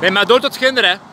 Nee, maar door tot kinderen.